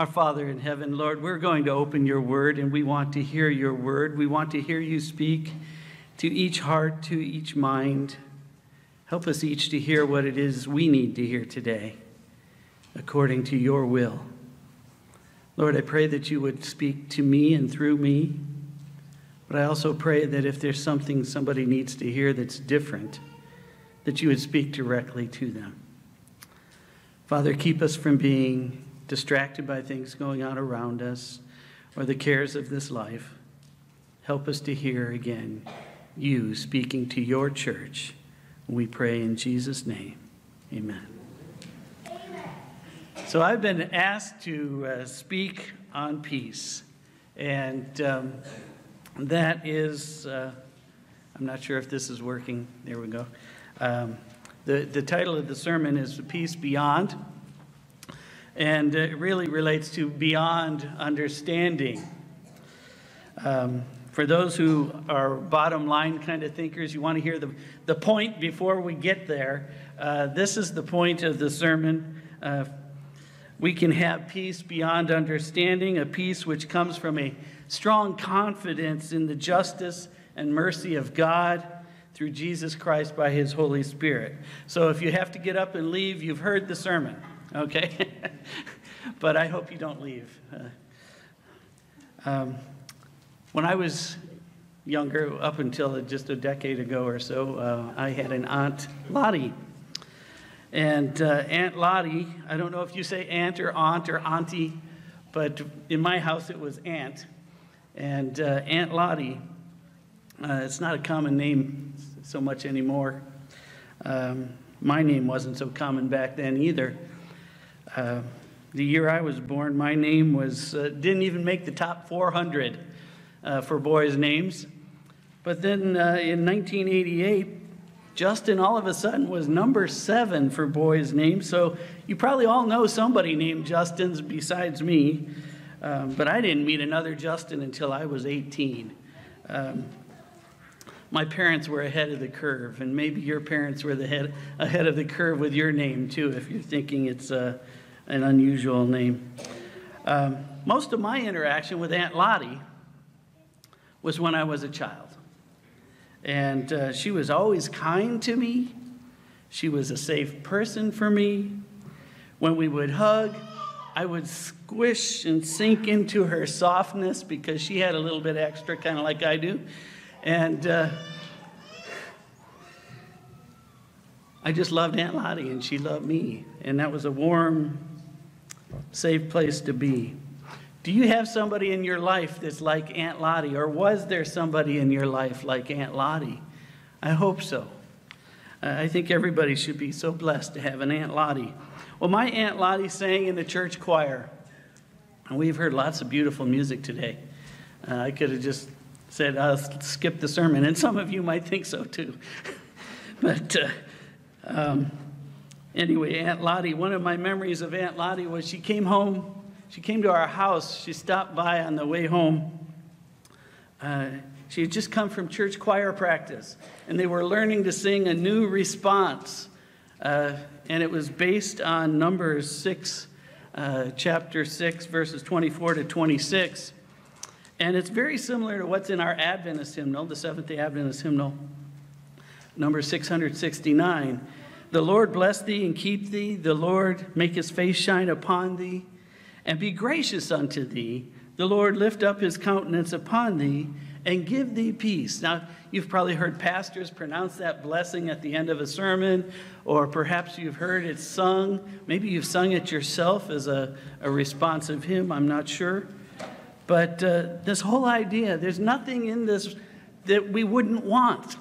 Our Father in heaven, Lord, we're going to open your word and we want to hear your word. We want to hear you speak to each heart, to each mind. Help us each to hear what it is we need to hear today, according to your will. Lord, I pray that you would speak to me and through me, but I also pray that if there's something somebody needs to hear that's different, that you would speak directly to them. Father, keep us from being distracted by things going on around us or the cares of this life. Help us to hear again you speaking to your church. We pray in Jesus' name. Amen. So I've been asked to uh, speak on peace, and um, that is, uh, I'm not sure if this is working. There we go. Um, the, the title of the sermon is The Peace Beyond, and it really relates to beyond understanding. Um, for those who are bottom line kind of thinkers, you want to hear the, the point before we get there. Uh, this is the point of the sermon. Uh, we can have peace beyond understanding, a peace which comes from a strong confidence in the justice and mercy of God through Jesus Christ by his Holy Spirit. So if you have to get up and leave, you've heard the sermon, okay? but I hope you don't leave. Uh, um, when I was younger, up until just a decade ago or so, uh, I had an aunt, Lottie. And uh, Aunt Lottie, I don't know if you say aunt or aunt or auntie, but in my house it was aunt. And uh, Aunt Lottie, uh, it's not a common name so much anymore. Um, my name wasn't so common back then either. Uh, the year I was born, my name was uh, didn't even make the top 400 uh, for boys' names. But then uh, in 1988, Justin all of a sudden was number seven for boys' names. So you probably all know somebody named Justin's besides me. Um, but I didn't meet another Justin until I was 18. Um, my parents were ahead of the curve, and maybe your parents were the head, ahead of the curve with your name too, if you're thinking it's a, an unusual name. Um, most of my interaction with Aunt Lottie was when I was a child. And uh, she was always kind to me. She was a safe person for me. When we would hug, I would squish and sink into her softness because she had a little bit extra, kind of like I do. And uh, I just loved Aunt Lottie, and she loved me. And that was a warm, safe place to be. Do you have somebody in your life that's like Aunt Lottie, or was there somebody in your life like Aunt Lottie? I hope so. I think everybody should be so blessed to have an Aunt Lottie. Well, my Aunt Lottie sang in the church choir, and we've heard lots of beautiful music today. Uh, I could have just said, I'll skip the sermon, and some of you might think so too. but uh, um, anyway, Aunt Lottie, one of my memories of Aunt Lottie was she came home, she came to our house, she stopped by on the way home. Uh, she had just come from church choir practice, and they were learning to sing a new response. Uh, and it was based on Numbers 6, uh, chapter 6, verses 24 to 26. And it's very similar to what's in our Adventist hymnal, the Seventh day Adventist hymnal, number 669. The Lord bless thee and keep thee. The Lord make his face shine upon thee and be gracious unto thee. The Lord lift up his countenance upon thee and give thee peace. Now, you've probably heard pastors pronounce that blessing at the end of a sermon, or perhaps you've heard it sung. Maybe you've sung it yourself as a, a responsive hymn, I'm not sure. But uh, this whole idea, there's nothing in this that we wouldn't want.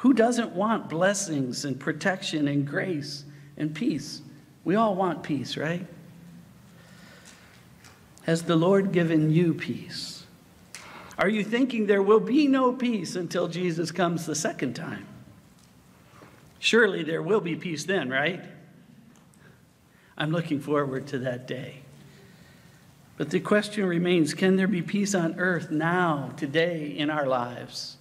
Who doesn't want blessings and protection and grace and peace? We all want peace, right? Has the Lord given you peace? Are you thinking there will be no peace until Jesus comes the second time? Surely there will be peace then, right? I'm looking forward to that day. But the question remains can there be peace on earth now, today, in our lives?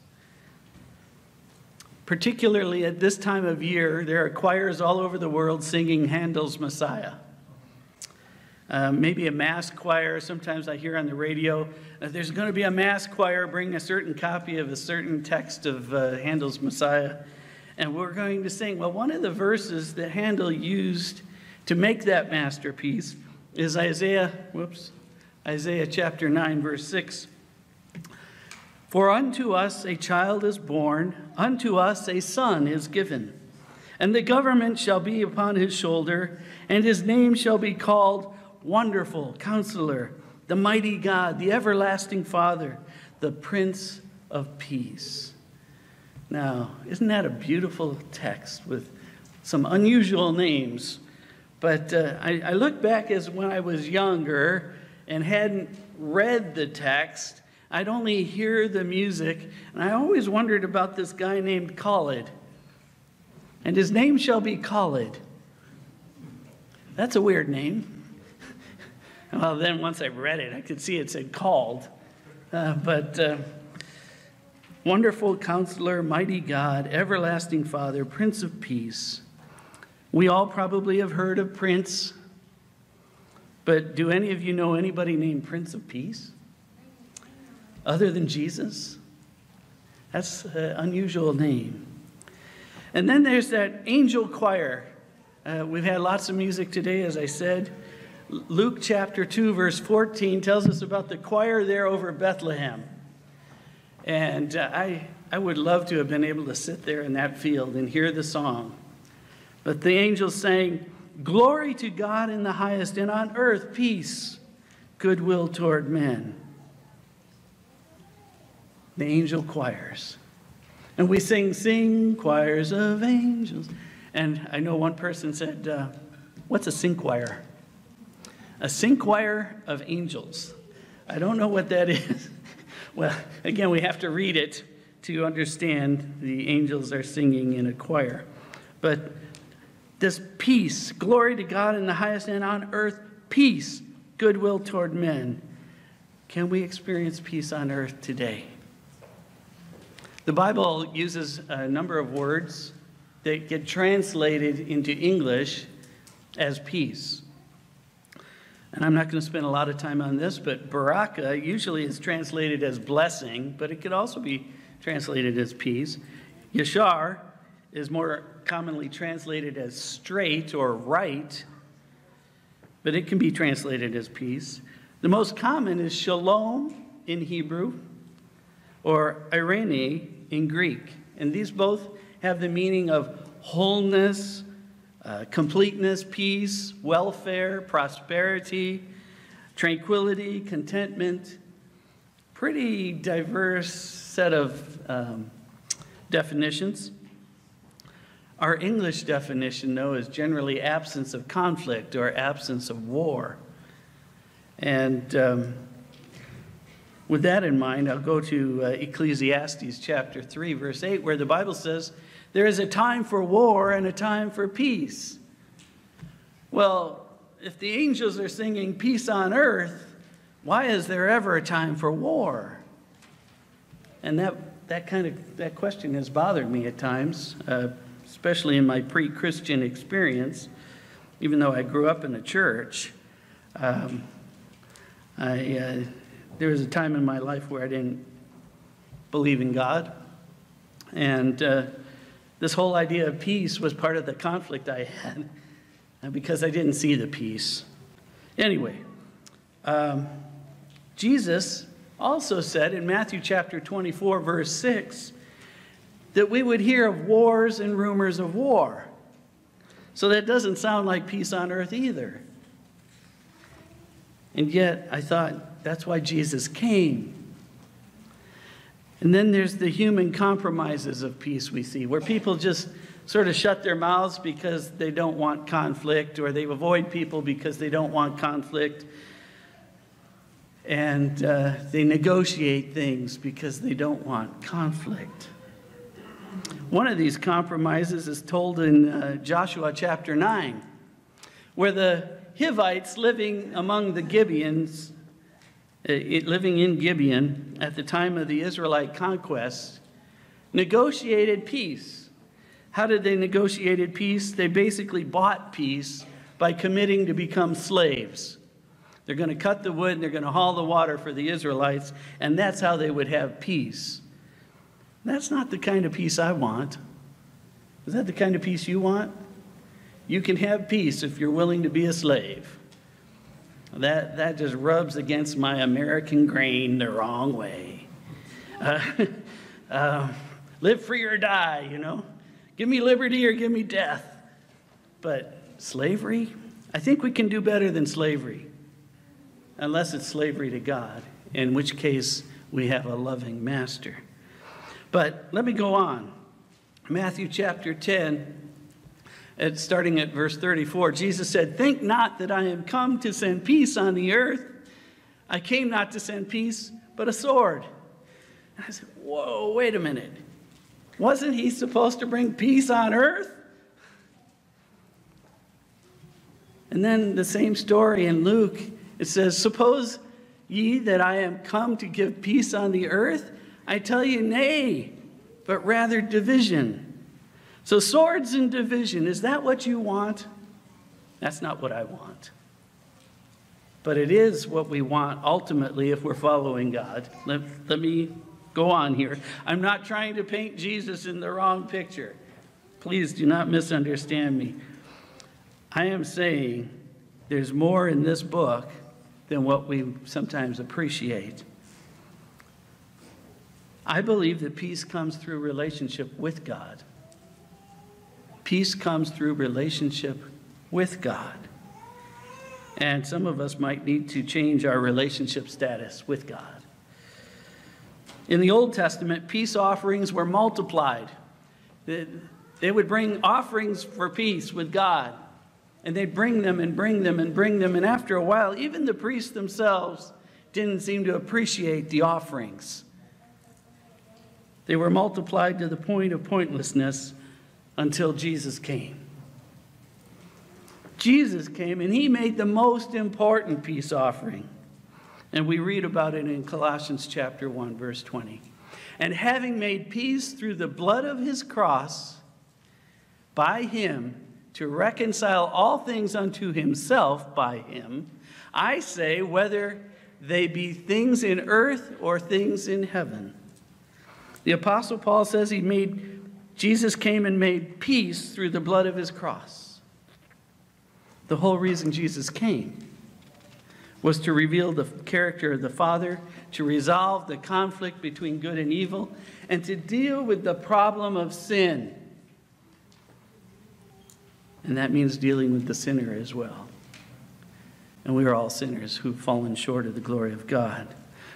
Particularly at this time of year, there are choirs all over the world singing Handel's Messiah. uh, maybe a mass choir. Sometimes I hear on the radio that there's going to be a mass choir bring a certain copy of a certain text of uh, Handel's Messiah, and we're going to sing. Well, one of the verses that Handel used to make that masterpiece is Isaiah, whoops, Isaiah chapter 9, verse 6. For unto us a child is born, unto us a son is given, and the government shall be upon his shoulder, and his name shall be called Wonderful Counselor, the Mighty God, the Everlasting Father, the Prince of Peace. Now, isn't that a beautiful text with some unusual names? But uh, I, I look back as when I was younger and hadn't read the text, I'd only hear the music, and I always wondered about this guy named Khalid. And his name shall be Khalid. That's a weird name. Well, then once I read it, I could see it said called. Uh, but uh, wonderful counselor, mighty God, everlasting Father, Prince of Peace. We all probably have heard of Prince, but do any of you know anybody named Prince of Peace? Other than Jesus? That's an unusual name. And then there's that angel choir. Uh, we've had lots of music today, as I said. Luke chapter 2, verse 14 tells us about the choir there over Bethlehem. And uh, I, I would love to have been able to sit there in that field and hear the song. But the angels sang, Glory to God in the highest, and on earth peace, goodwill toward men. The angel choirs. And we sing, Sing, choirs of angels. And I know one person said, uh, What's a sing choir? A sing choir of angels. I don't know what that is. well, again, we have to read it to understand the angels are singing in a choir. But this peace, glory to God in the highest, and on earth, peace, goodwill toward men. Can we experience peace on earth today? The Bible uses a number of words that get translated into English as peace. And I'm not going to spend a lot of time on this, but baraka usually is translated as blessing, but it could also be translated as peace. Yashar is more commonly translated as straight or right, but it can be translated as peace. The most common is shalom in Hebrew or eirene in Greek. And these both have the meaning of wholeness, uh, completeness, peace, welfare, prosperity, tranquility, contentment. Pretty diverse set of um, definitions. Our English definition, though, is generally absence of conflict or absence of war. And um, with that in mind, I'll go to uh, Ecclesiastes chapter 3, verse 8, where the Bible says, There is a time for war and a time for peace. Well, if the angels are singing peace on earth, why is there ever a time for war? And that, that kind of that question has bothered me at times, uh, especially in my pre Christian experience, even though I grew up in the church. Um, I. Uh, there was a time in my life where I didn't believe in God. And uh, this whole idea of peace was part of the conflict I had uh, because I didn't see the peace. Anyway, um, Jesus also said in Matthew chapter 24, verse 6, that we would hear of wars and rumors of war. So that doesn't sound like peace on earth either. And yet, I thought, that's why Jesus came. And then there's the human compromises of peace we see, where people just sort of shut their mouths because they don't want conflict, or they avoid people because they don't want conflict. And uh, they negotiate things because they don't want conflict. One of these compromises is told in uh, Joshua chapter 9, where the Hivites living among the Gibeons uh, living in Gibeon at the time of the Israelite conquest, negotiated peace. How did they negotiate peace? They basically bought peace by committing to become slaves. They're going to cut the wood and they're going to haul the water for the Israelites, and that's how they would have peace. That's not the kind of peace I want. Is that the kind of peace you want? You can have peace if you're willing to be a slave. That, that just rubs against my American grain the wrong way. Uh, uh, live free or die, you know? Give me liberty or give me death. But slavery? I think we can do better than slavery, unless it's slavery to God, in which case we have a loving master. But let me go on. Matthew chapter 10, at, starting at verse 34, Jesus said, Think not that I am come to send peace on the earth. I came not to send peace, but a sword. And I said, Whoa, wait a minute. Wasn't he supposed to bring peace on earth? And then the same story in Luke, it says, Suppose ye that I am come to give peace on the earth? I tell you, nay, but rather division. So, swords and division, is that what you want? That's not what I want. But it is what we want ultimately if we're following God. Let, let me go on here. I'm not trying to paint Jesus in the wrong picture. Please do not misunderstand me. I am saying there's more in this book than what we sometimes appreciate. I believe that peace comes through relationship with God. Peace comes through relationship with God. And some of us might need to change our relationship status with God. In the Old Testament, peace offerings were multiplied. They would bring offerings for peace with God, and they'd bring them and bring them and bring them. And after a while, even the priests themselves didn't seem to appreciate the offerings. They were multiplied to the point of pointlessness until Jesus came. Jesus came and he made the most important peace offering. And we read about it in Colossians chapter 1 verse 20. And having made peace through the blood of his cross by him to reconcile all things unto himself by him, I say whether they be things in earth or things in heaven. The apostle Paul says he made Jesus came and made peace through the blood of his cross. The whole reason Jesus came was to reveal the character of the Father, to resolve the conflict between good and evil, and to deal with the problem of sin. And that means dealing with the sinner as well. And we are all sinners who've fallen short of the glory of God.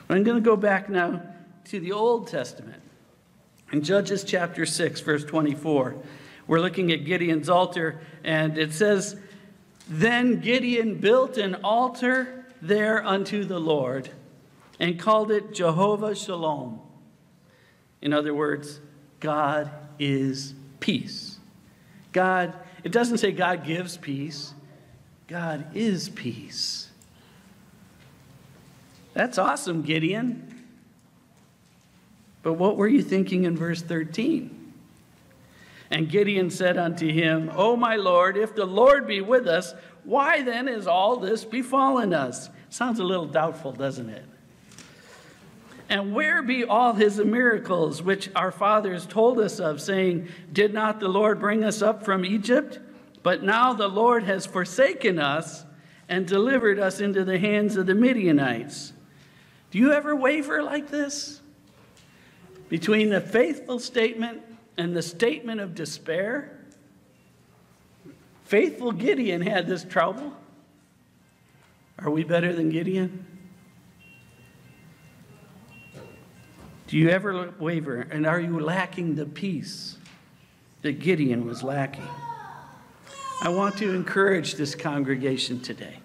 But I'm going to go back now to the Old Testament. In Judges chapter 6, verse 24, we're looking at Gideon's altar, and it says, Then Gideon built an altar there unto the Lord and called it Jehovah Shalom. In other words, God is peace. God, it doesn't say God gives peace, God is peace. That's awesome, Gideon. But what were you thinking in verse 13? And Gideon said unto him, O my Lord, if the Lord be with us, why then is all this befallen us? Sounds a little doubtful, doesn't it? And where be all his miracles which our fathers told us of, saying, Did not the Lord bring us up from Egypt? But now the Lord has forsaken us and delivered us into the hands of the Midianites. Do you ever waver like this? Between the faithful statement and the statement of despair? Faithful Gideon had this trouble. Are we better than Gideon? Do you ever waver? And are you lacking the peace that Gideon was lacking? I want to encourage this congregation today.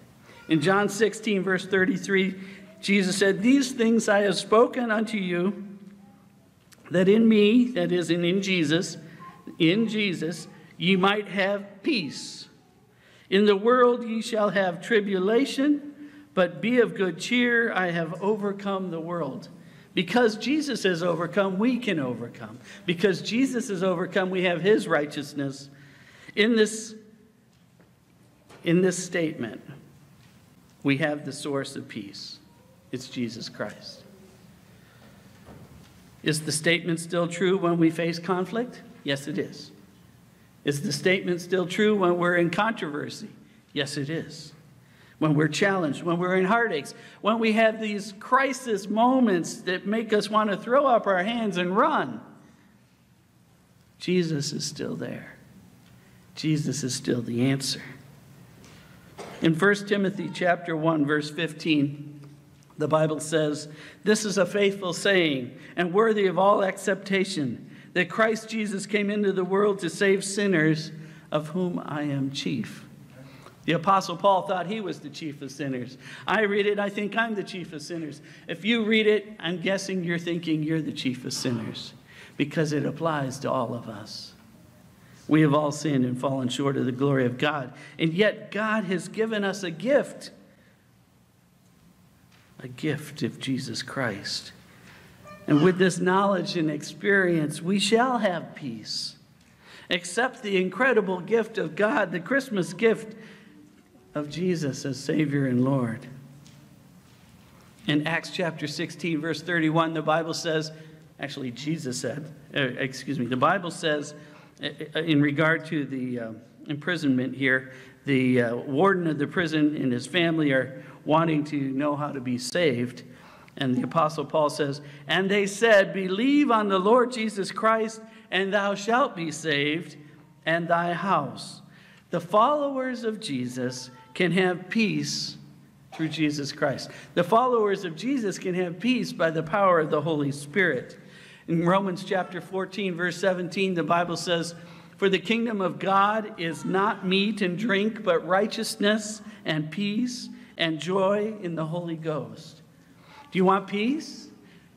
In John 16, verse 33, Jesus said, These things I have spoken unto you that in me, that is, in, in Jesus, in Jesus, ye might have peace. In the world ye shall have tribulation, but be of good cheer, I have overcome the world. Because Jesus has overcome, we can overcome. Because Jesus has overcome, we have his righteousness. In this, in this statement, we have the source of peace. It's Jesus Christ. Is the statement still true when we face conflict? Yes, it is. Is the statement still true when we're in controversy? Yes, it is. When we're challenged, when we're in heartaches, when we have these crisis moments that make us want to throw up our hands and run, Jesus is still there. Jesus is still the answer. In 1 Timothy chapter 1 verse 15, the Bible says, "This is a faithful saying and worthy of all acceptation, that Christ Jesus came into the world to save sinners, of whom I am chief." The Apostle Paul thought he was the chief of sinners. I read it, I think I'm the chief of sinners. If you read it, I'm guessing you're thinking you're the chief of sinners because it applies to all of us. We have all sinned and fallen short of the glory of God. And yet, God has given us a gift a gift of Jesus Christ. And with this knowledge and experience, we shall have peace. Accept the incredible gift of God, the Christmas gift of Jesus as Savior and Lord. In Acts chapter 16, verse 31, the Bible says, actually, Jesus said, uh, excuse me, the Bible says, uh, uh, in regard to the uh, imprisonment here, the uh, warden of the prison and his family are wanting to know how to be saved. And the Apostle Paul says, And they said, Believe on the Lord Jesus Christ, and thou shalt be saved, and thy house. The followers of Jesus can have peace through Jesus Christ. The followers of Jesus can have peace by the power of the Holy Spirit. In Romans chapter 14, verse 17, the Bible says, For the kingdom of God is not meat and drink, but righteousness and peace and joy in the Holy Ghost. Do you want peace?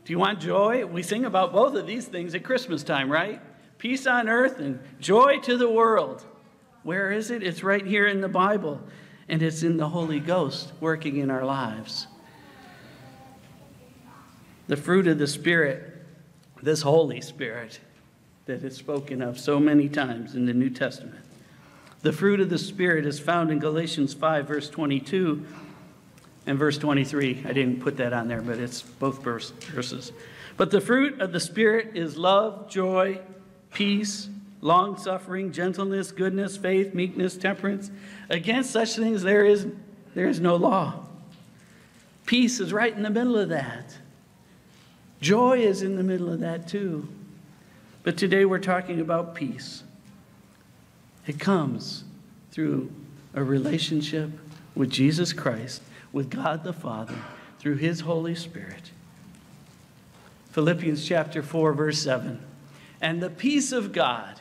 Do you want joy? We sing about both of these things at Christmas time, right? Peace on earth and joy to the world. Where is it? It's right here in the Bible and it's in the Holy Ghost working in our lives. The fruit of the Spirit, this Holy Spirit that is spoken of so many times in the New Testament. The fruit of the Spirit is found in Galatians 5, verse 22 and verse 23. I didn't put that on there, but it's both verses. But the fruit of the Spirit is love, joy, peace, long suffering, gentleness, goodness, faith, meekness, temperance. Against such things there is, there is no law. Peace is right in the middle of that. Joy is in the middle of that too. But today we're talking about peace. It comes through a relationship with Jesus Christ, with God the Father, through His Holy Spirit. Philippians chapter 4, verse 7. And the peace of God,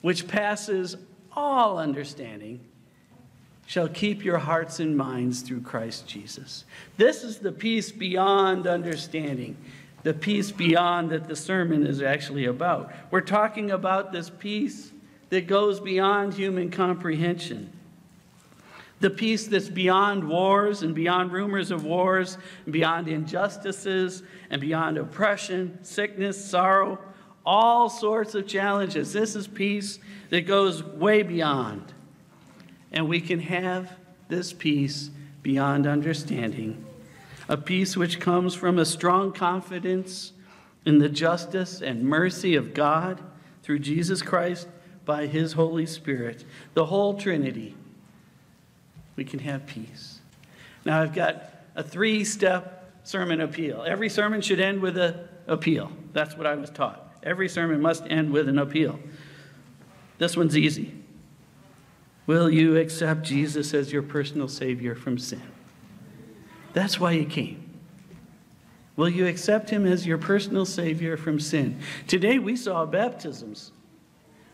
which passes all understanding, shall keep your hearts and minds through Christ Jesus. This is the peace beyond understanding, the peace beyond that the sermon is actually about. We're talking about this peace that goes beyond human comprehension. The peace that's beyond wars and beyond rumors of wars, and beyond injustices and beyond oppression, sickness, sorrow, all sorts of challenges. This is peace that goes way beyond. And we can have this peace beyond understanding, a peace which comes from a strong confidence in the justice and mercy of God through Jesus Christ by his Holy Spirit, the whole Trinity. We can have peace. Now, I've got a three step sermon appeal. Every sermon should end with an appeal. That's what I was taught. Every sermon must end with an appeal. This one's easy. Will you accept Jesus as your personal Savior from sin? That's why He came. Will you accept Him as your personal Savior from sin? Today we saw baptisms.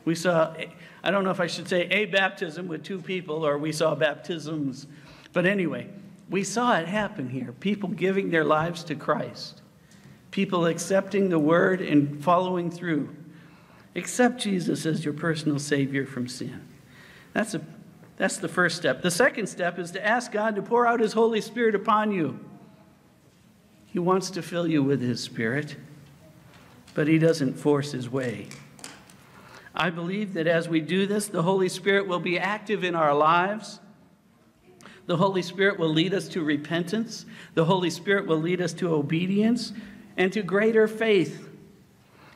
We saw, I don't know if I should say a baptism with two people or we saw baptisms, but anyway, we saw it happen here. People giving their lives to Christ people accepting the word and following through. Accept Jesus as your personal Savior from sin. That's, a, that's the first step. The second step is to ask God to pour out His Holy Spirit upon you. He wants to fill you with His Spirit, but He doesn't force His way. I believe that as we do this, the Holy Spirit will be active in our lives The Holy Spirit will lead us to repentance. The Holy Spirit will lead us to obedience and to greater faith.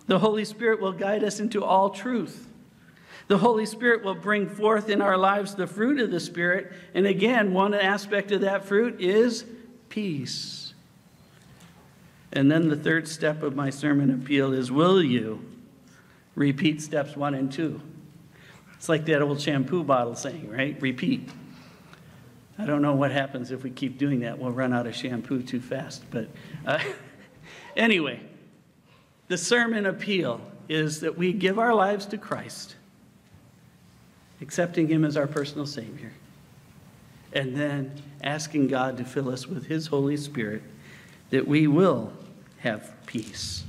The Holy Spirit will guide us into all truth. The Holy Spirit will bring forth in our lives the fruit of the Spirit. And again, one aspect of that fruit is peace. And then the third step of my sermon appeal is Will you repeat steps one and two? It's like that old shampoo bottle saying, right? Repeat. I don't know what happens if we keep doing that. We'll run out of shampoo too fast. But uh, anyway, the sermon appeal is that we give our lives to Christ, accepting Him as our personal Savior, and then asking God to fill us with His Holy Spirit that we will have peace.